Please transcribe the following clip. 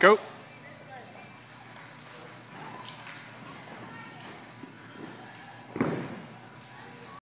Go.